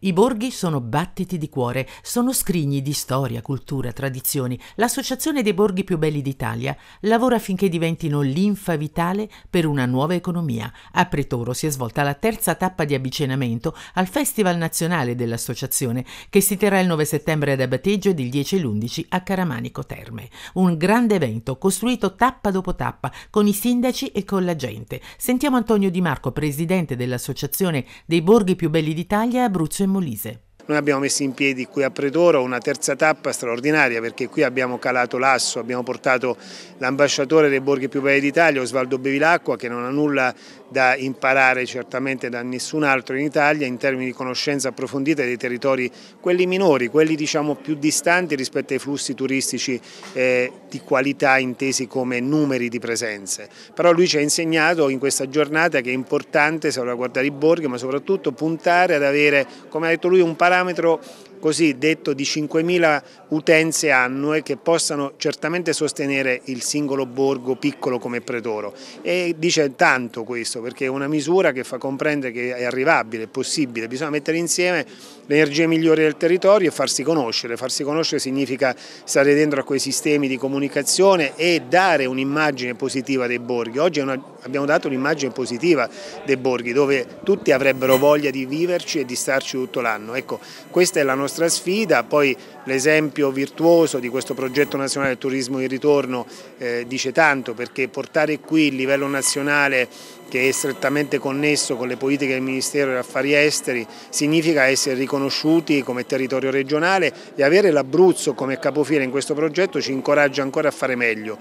I borghi sono battiti di cuore, sono scrigni di storia, cultura, tradizioni. L'Associazione dei Borghi più belli d'Italia lavora affinché diventino linfa vitale per una nuova economia. A Pretoro si è svolta la terza tappa di avvicinamento al Festival Nazionale dell'Associazione, che si terrà il 9 settembre ad Abbateggio ed il 10 e l'11 a Caramanico Terme. Un grande evento costruito tappa dopo tappa con i sindaci e con la gente. Sentiamo Antonio Di Marco, presidente dell'Associazione dei Borghi più belli d'Italia, Abruzzo e Molise. Noi abbiamo messo in piedi qui a Pretoro una terza tappa straordinaria perché qui abbiamo calato l'asso, abbiamo portato l'ambasciatore dei borghi più belli d'Italia, Osvaldo Bevilacqua, che non ha nulla da imparare certamente da nessun altro in Italia in termini di conoscenza approfondita dei territori, quelli minori, quelli diciamo più distanti rispetto ai flussi turistici eh, di qualità intesi come numeri di presenze. Però lui ci ha insegnato in questa giornata che è importante salvaguardare i borghi ma soprattutto puntare ad avere, come ha detto lui, un parametro parámetro così detto di 5.000 utenze annue che possano certamente sostenere il singolo borgo piccolo come Pretoro e dice tanto questo perché è una misura che fa comprendere che è arrivabile, è possibile, bisogna mettere insieme le energie migliori del territorio e farsi conoscere, farsi conoscere significa stare dentro a quei sistemi di comunicazione e dare un'immagine positiva dei borghi, oggi una, abbiamo dato un'immagine positiva dei borghi dove tutti avrebbero voglia di viverci e di starci tutto l'anno, ecco questa è la nostra nostra sfida, poi l'esempio virtuoso di questo progetto nazionale del turismo in ritorno eh, dice tanto perché portare qui il livello nazionale che è strettamente connesso con le politiche del Ministero degli Affari Esteri significa essere riconosciuti come territorio regionale e avere l'Abruzzo come capofila in questo progetto ci incoraggia ancora a fare meglio.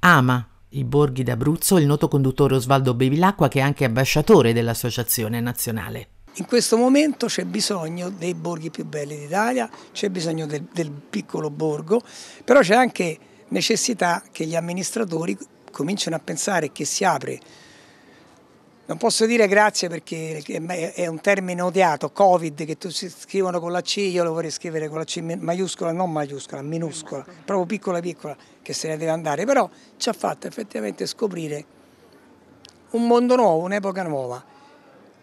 Ama i borghi d'Abruzzo il noto conduttore Osvaldo Bevilacqua che è anche ambasciatore dell'Associazione Nazionale. In questo momento c'è bisogno dei borghi più belli d'Italia, c'è bisogno del, del piccolo borgo, però c'è anche necessità che gli amministratori cominciano a pensare che si apre non posso dire grazie perché è un termine odiato, Covid, che tu si scrivono con la C, io lo vorrei scrivere con la C maiuscola, non maiuscola, minuscola, proprio piccola piccola, che se ne deve andare, però ci ha fatto effettivamente scoprire un mondo nuovo, un'epoca nuova.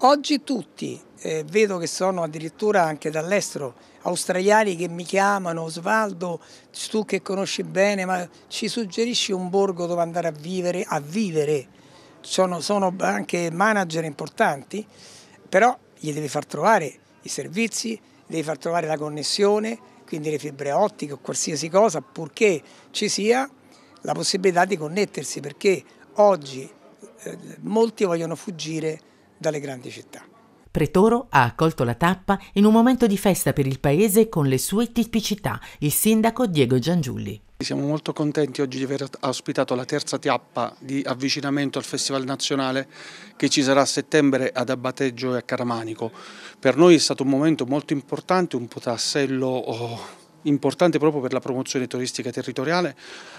Oggi tutti, eh, vedo che sono addirittura anche dall'estero, australiani che mi chiamano, Osvaldo, tu che conosci bene, ma ci suggerisci un borgo dove andare a vivere, a vivere. Sono, sono anche manager importanti, però gli devi far trovare i servizi, devi far trovare la connessione, quindi le fibre ottiche o qualsiasi cosa, purché ci sia la possibilità di connettersi, perché oggi eh, molti vogliono fuggire dalle grandi città. Pretoro ha accolto la tappa in un momento di festa per il paese con le sue tipicità, il sindaco Diego Giangiulli. Siamo molto contenti oggi di aver ospitato la terza tappa di avvicinamento al Festival Nazionale che ci sarà a settembre ad Abbateggio e a Caramanico. Per noi è stato un momento molto importante, un po' tassello oh, importante proprio per la promozione turistica territoriale.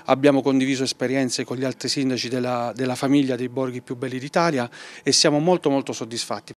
Abbiamo condiviso esperienze con gli altri sindaci della, della famiglia dei borghi più belli d'Italia e siamo molto molto soddisfatti.